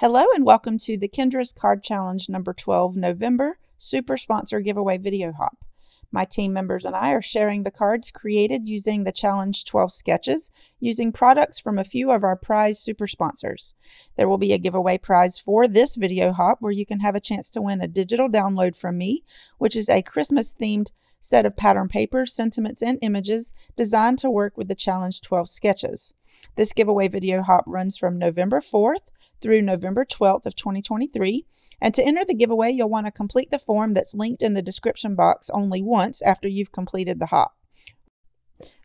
Hello and welcome to the Kendra's Card Challenge number 12 November Super Sponsor Giveaway Video Hop. My team members and I are sharing the cards created using the Challenge 12 sketches using products from a few of our prize super sponsors. There will be a giveaway prize for this video hop where you can have a chance to win a digital download from me, which is a Christmas themed set of pattern papers, sentiments, and images designed to work with the Challenge 12 sketches. This giveaway video hop runs from November 4th through November 12th of 2023. And to enter the giveaway, you'll want to complete the form that's linked in the description box only once after you've completed the hop.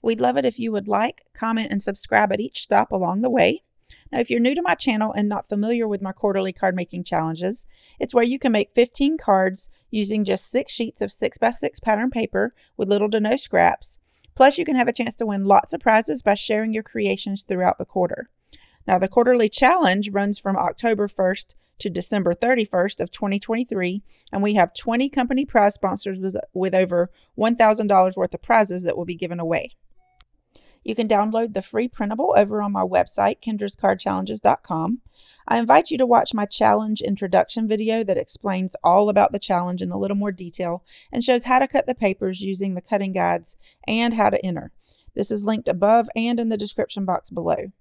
We'd love it if you would like, comment, and subscribe at each stop along the way. Now, if you're new to my channel and not familiar with my quarterly card making challenges, it's where you can make 15 cards using just six sheets of 6x6 pattern paper with little to no scraps. Plus, you can have a chance to win lots of prizes by sharing your creations throughout the quarter. Now, the quarterly challenge runs from October 1st to December 31st of 2023, and we have 20 company prize sponsors with, with over $1,000 worth of prizes that will be given away. You can download the free printable over on my website, kendrascardchallenges.com. I invite you to watch my challenge introduction video that explains all about the challenge in a little more detail and shows how to cut the papers using the cutting guides and how to enter. This is linked above and in the description box below.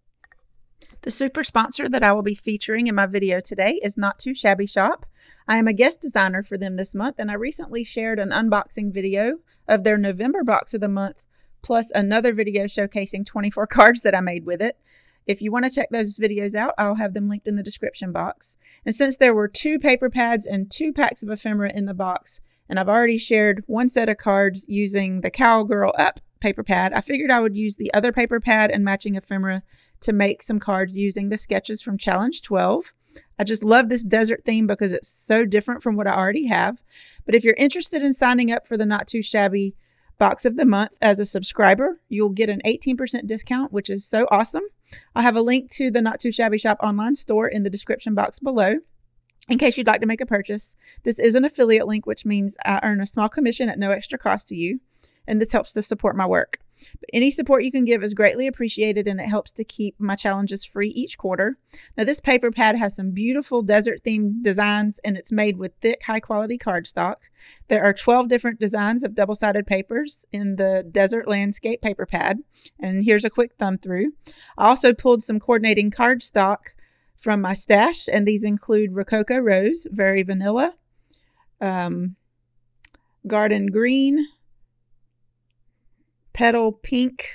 The super sponsor that I will be featuring in my video today is Not Too Shabby Shop. I am a guest designer for them this month, and I recently shared an unboxing video of their November box of the month, plus another video showcasing 24 cards that I made with it. If you want to check those videos out, I'll have them linked in the description box. And since there were two paper pads and two packs of ephemera in the box, and I've already shared one set of cards using the Cowgirl Up paper pad. I figured I would use the other paper pad and matching ephemera to make some cards using the sketches from Challenge 12. I just love this desert theme because it's so different from what I already have. But if you're interested in signing up for the Not Too Shabby box of the month as a subscriber, you'll get an 18% discount, which is so awesome. I'll have a link to the Not Too Shabby Shop online store in the description box below in case you'd like to make a purchase. This is an affiliate link, which means I earn a small commission at no extra cost to you and this helps to support my work. But any support you can give is greatly appreciated and it helps to keep my challenges free each quarter. Now, this paper pad has some beautiful desert themed designs and it's made with thick, high quality cardstock. There are 12 different designs of double sided papers in the desert landscape paper pad. And here's a quick thumb through. I also pulled some coordinating cardstock from my stash, and these include Rococo Rose, Very Vanilla, um, Garden Green, petal pink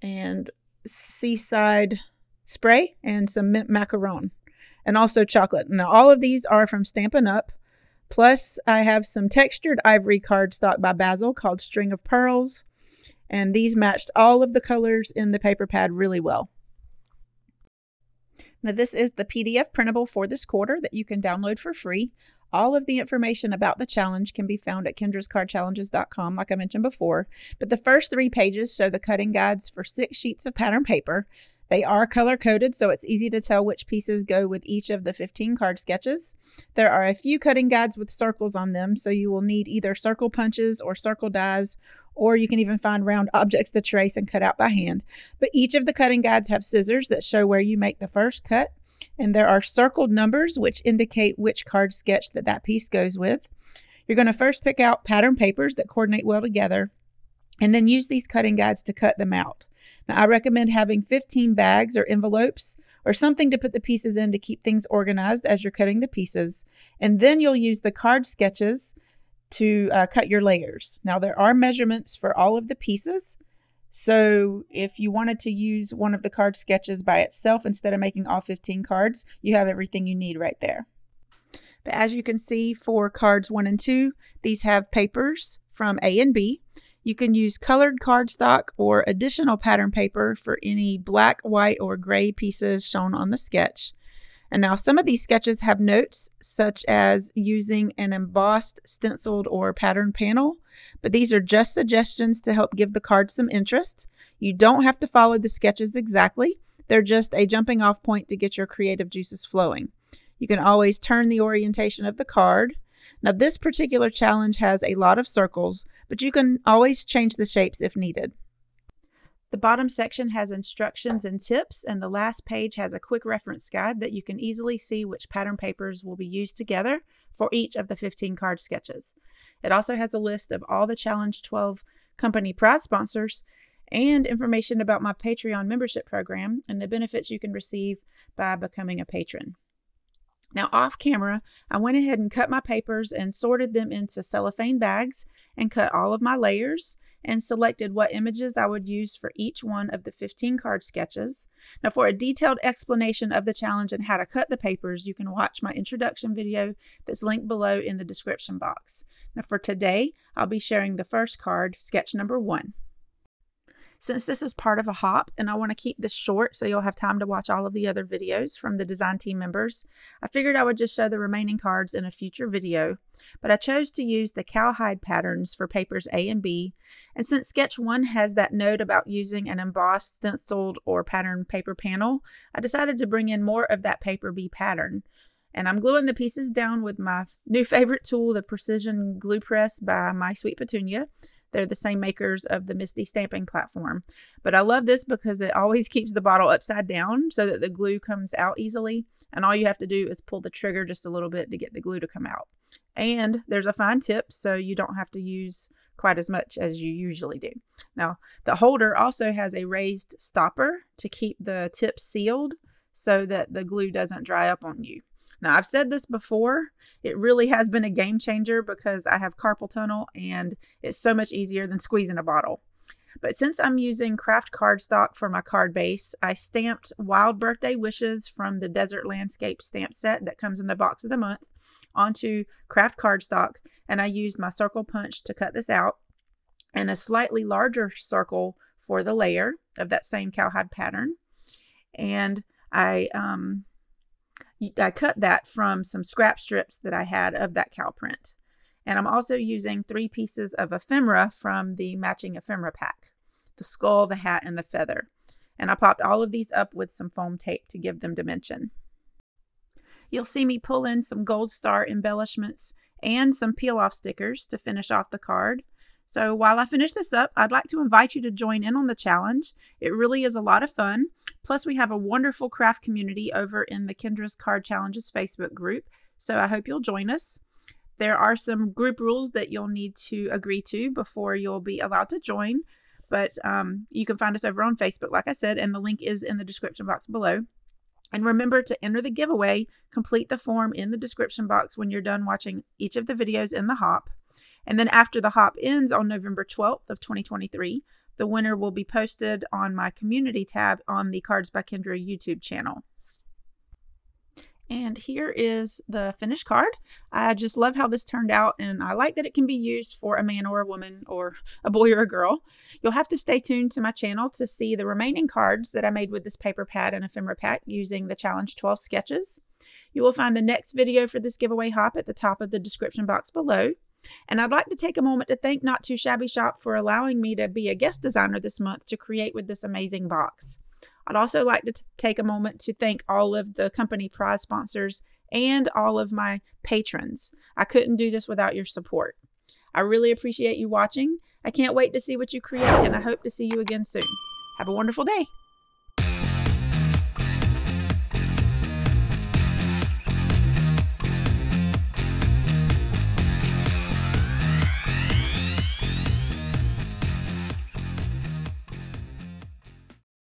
and seaside spray and some mint macaron and also chocolate. Now all of these are from Stampin' Up. Plus I have some textured ivory cardstock by Bazzill called String of Pearls. And these matched all of the colors in the paper pad really well. Now this is the PDF printable for this quarter that you can download for free. All of the information about the challenge can be found at kendrascardchallenges.com, like I mentioned before. But the first three pages show the cutting guides for six sheets of pattern paper. They are color coded, so it's easy to tell which pieces go with each of the 15 card sketches. There are a few cutting guides with circles on them, so you will need either circle punches or circle dies, or you can even find round objects to trace and cut out by hand. But each of the cutting guides have scissors that show where you make the first cut and there are circled numbers which indicate which card sketch that that piece goes with. You're going to first pick out pattern papers that coordinate well together and then use these cutting guides to cut them out. Now, I recommend having 15 bags or envelopes or something to put the pieces in to keep things organized as you're cutting the pieces. And then you'll use the card sketches to uh, cut your layers. Now, there are measurements for all of the pieces. So if you wanted to use one of the card sketches by itself instead of making all 15 cards, you have everything you need right there. But as you can see for cards one and two, these have papers from A and B. You can use colored cardstock or additional pattern paper for any black, white, or gray pieces shown on the sketch. And now some of these sketches have notes such as using an embossed, stenciled, or patterned panel, but these are just suggestions to help give the card some interest. You don't have to follow the sketches exactly. They're just a jumping off point to get your creative juices flowing. You can always turn the orientation of the card. Now this particular challenge has a lot of circles, but you can always change the shapes if needed. The bottom section has instructions and tips, and the last page has a quick reference guide that you can easily see which pattern papers will be used together for each of the 15 card sketches. It also has a list of all the Challenge 12 company prize sponsors and information about my Patreon membership program and the benefits you can receive by becoming a patron. Now, off camera, I went ahead and cut my papers and sorted them into cellophane bags and cut all of my layers and selected what images I would use for each one of the 15 card sketches. Now, for a detailed explanation of the challenge and how to cut the papers, you can watch my introduction video that's linked below in the description box. Now, for today, I'll be sharing the first card, sketch number one. Since this is part of a hop and I want to keep this short so you'll have time to watch all of the other videos from the design team members, I figured I would just show the remaining cards in a future video, but I chose to use the cowhide patterns for papers A and B, and since sketch 1 has that note about using an embossed, stenciled, or pattern paper panel, I decided to bring in more of that paper B pattern. And I'm gluing the pieces down with my new favorite tool, the Precision Glue Press by My Sweet Petunia. They're the same makers of the MISTI stamping platform. But I love this because it always keeps the bottle upside down so that the glue comes out easily. And all you have to do is pull the trigger just a little bit to get the glue to come out. And there's a fine tip so you don't have to use quite as much as you usually do. Now, the holder also has a raised stopper to keep the tip sealed so that the glue doesn't dry up on you. Now, I've said this before, it really has been a game changer because I have carpal tunnel and it's so much easier than squeezing a bottle. But since I'm using Kraft cardstock for my card base, I stamped Wild Birthday Wishes from the Desert Landscape stamp set that comes in the box of the month onto Kraft cardstock and I used my circle punch to cut this out and a slightly larger circle for the layer of that same cowhide pattern. And I um, I cut that from some scrap strips that I had of that cow print. And I'm also using three pieces of ephemera from the matching ephemera pack, the skull, the hat, and the feather. And I popped all of these up with some foam tape to give them dimension. You'll see me pull in some gold star embellishments and some peel off stickers to finish off the card. So while I finish this up, I'd like to invite you to join in on the challenge. It really is a lot of fun. Plus, we have a wonderful craft community over in the Kendra's Card Challenges Facebook group. So I hope you'll join us. There are some group rules that you'll need to agree to before you'll be allowed to join. But um, you can find us over on Facebook, like I said, and the link is in the description box below. And remember to enter the giveaway, complete the form in the description box when you're done watching each of the videos in the hop. And then after the hop ends on November 12th of 2023, the winner will be posted on my community tab on the Cards by Kendra YouTube channel. And here is the finished card. I just love how this turned out, and I like that it can be used for a man or a woman or a boy or a girl. You'll have to stay tuned to my channel to see the remaining cards that I made with this paper pad and ephemera pack using the Challenge 12 sketches. You will find the next video for this giveaway hop at the top of the description box below. And I'd like to take a moment to thank Not Too Shabby Shop for allowing me to be a guest designer this month to create with this amazing box. I'd also like to take a moment to thank all of the company prize sponsors and all of my patrons. I couldn't do this without your support. I really appreciate you watching. I can't wait to see what you create, and I hope to see you again soon. Have a wonderful day.